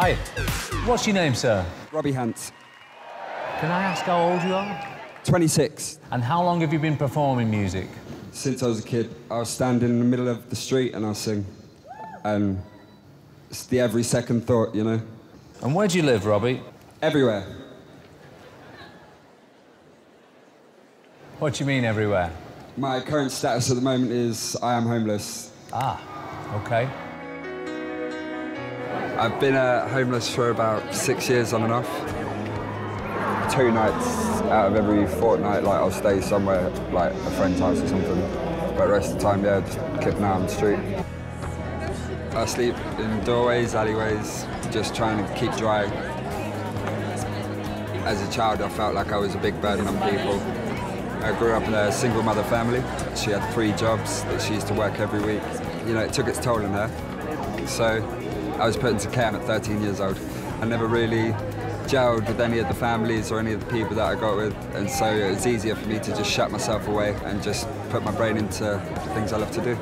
Hi. What's your name, sir? Robbie Hance. Can I ask how old you are? 26. And how long have you been performing music? Since I was a kid, I was standing in the middle of the street and I sing. And it's the every second thought, you know? And where do you live, Robbie? Everywhere. What do you mean everywhere? My current status at the moment is I am homeless. Ah, okay. I've been uh, homeless for about six years on and off. Two nights out of every fortnight, like I'll stay somewhere, like a friend's house or something. But the rest of the time, yeah, just keeping out on the street. I sleep in doorways, alleyways, just trying to keep dry. As a child, I felt like I was a big burden on people. I grew up in a single mother family. She had three jobs that she used to work every week. You know, it took its toll on her. So I was put into care at 13 years old. I never really gelled with any of the families or any of the people that I got with, and so it was easier for me to just shut myself away and just put my brain into the things I love to do.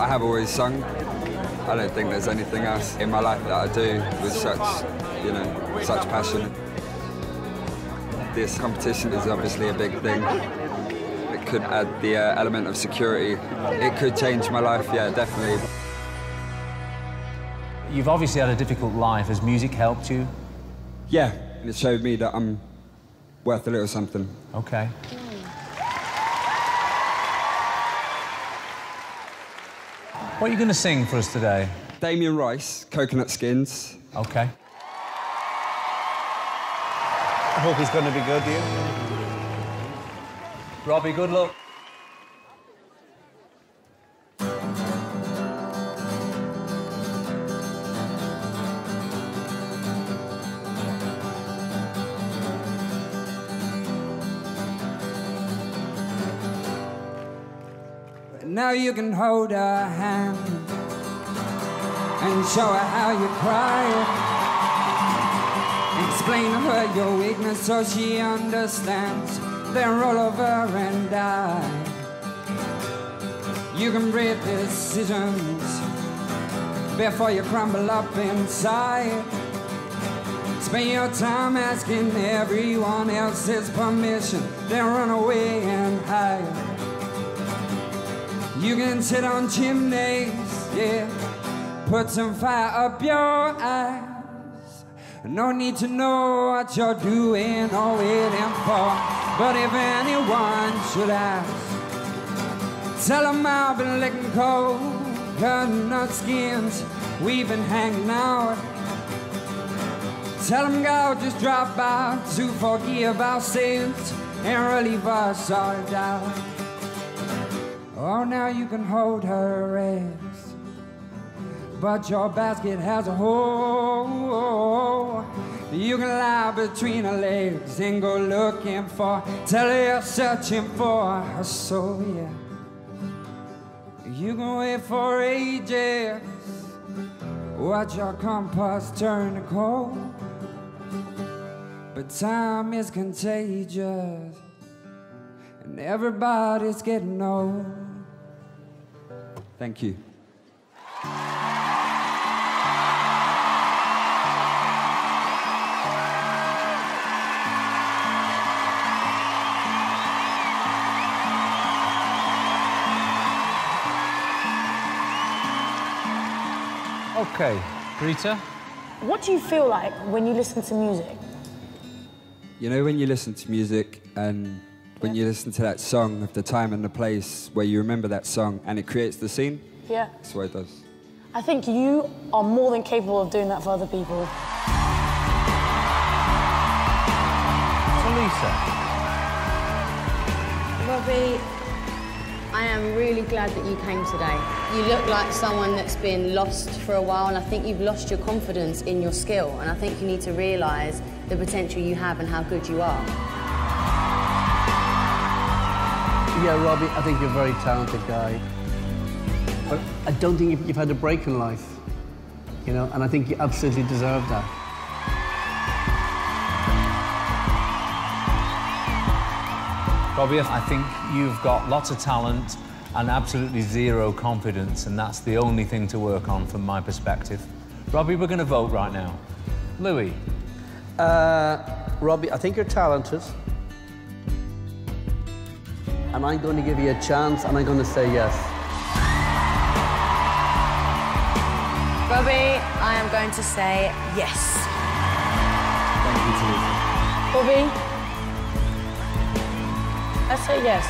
I have always sung. I don't think there's anything else in my life that I do with such, you know, such passion. This competition is obviously a big thing. It could add the uh, element of security. It could change my life, yeah, definitely. You've obviously had a difficult life. Has music helped you? Yeah, and it showed me that I'm worth a little something. Okay. What are you going to sing for us today? Damien Rice, Coconut Skins. Okay. I hope he's going to be good, do you? Robbie, good luck. Now you can hold her hand and show her how you cry. Explain to her your weakness so she understands. Then roll over and die. You can break decisions before you crumble up inside. Spend your time asking everyone else's permission, then run away and hide. You can sit on chimneys, yeah. Put some fire up your eyes. No need to know what you're doing or waiting for. But if anyone should ask, tell them I've been licking cold, coconut skins. We've been hanging out. Tell them God just drop by to forgive our sins and relieve our doubt. Oh, now you can hold her ass, but your basket has a hole. You can lie between her legs and go looking for, tell her you're searching for her soul, yeah. You can wait for ages, watch your compass turn to cold. But time is contagious, and everybody's getting old. Thank you. Okay. Rita? What do you feel like when you listen to music? You know, when you listen to music and when you listen to that song of the time and the place where you remember that song and it creates the scene, Yeah. that's what it does. I think you are more than capable of doing that for other people. So, Lisa? Robbie, I am really glad that you came today. You look like someone that's been lost for a while, and I think you've lost your confidence in your skill. And I think you need to realise the potential you have and how good you are. Yeah, Robbie, I think you're a very talented guy. But I don't think you've, you've had a break in life, you know, and I think you absolutely deserve that. Robbie, I think you've got lots of talent and absolutely zero confidence, and that's the only thing to work on from my perspective. Robbie, we're going to vote right now. Louis, Uh, Robbie, I think you're talented. And I'm going to give you a chance, and I'm going to say yes. Robbie, I am going to say yes. thank you, Tulisa. Bobby, I say yes.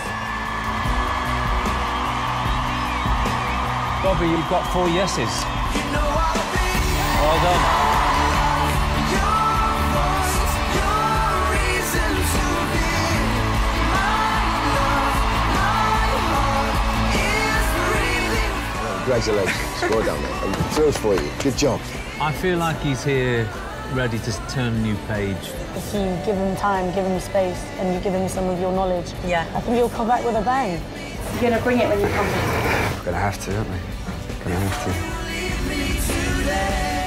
Bobby, you've got four yeses. Well done. Congratulations. well done, man. I'm thrilled for you. Good job. I feel like he's here ready to turn a new page. If you give him time, give him space, and you give him some of your knowledge, yeah. I think he'll come back with a bang. You're going to bring it when you come back. We're going to have to, aren't we? We're going to have to.